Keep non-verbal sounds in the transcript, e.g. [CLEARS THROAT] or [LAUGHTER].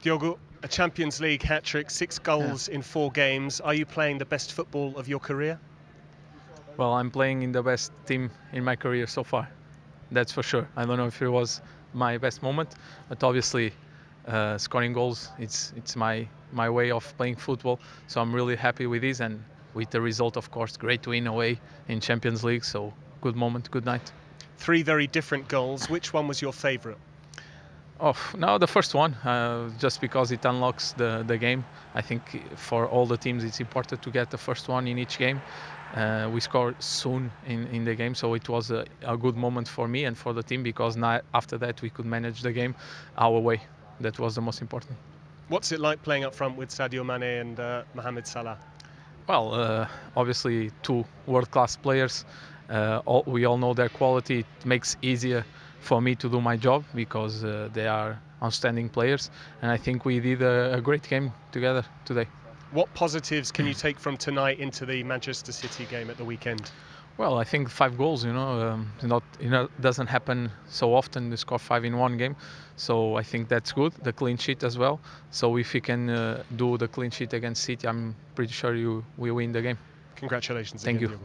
Diogo, a Champions League hat trick, six goals yeah. in four games. Are you playing the best football of your career? Well, I'm playing in the best team in my career so far. That's for sure. I don't know if it was my best moment, but obviously, uh, scoring goals it's it's my my way of playing football. So I'm really happy with this and with the result, of course, great win away in Champions League. So good moment, good night. Three very different goals. Which one was your favourite? Oh, no, the first one, uh, just because it unlocks the, the game. I think for all the teams, it's important to get the first one in each game. Uh, we scored soon in, in the game, so it was a, a good moment for me and for the team because now, after that we could manage the game our way. That was the most important. What's it like playing up front with Sadio Mane and uh, Mohamed Salah? Well, uh, obviously two world-class players. Uh, all, we all know their quality. It makes easier for me to do my job because uh, they are outstanding players, and I think we did a, a, great game together today. What positives can you [CLEARS THROAT] take from tonight into the Manchester City game at the weekend? Well, I think five goals. You know, um, not you know doesn't happen so often to score five in one game, so I think that's good. The clean sheet as well. So if you can uh, do the clean sheet against City, I'm pretty sure you will win the game. Congratulations. Thank you.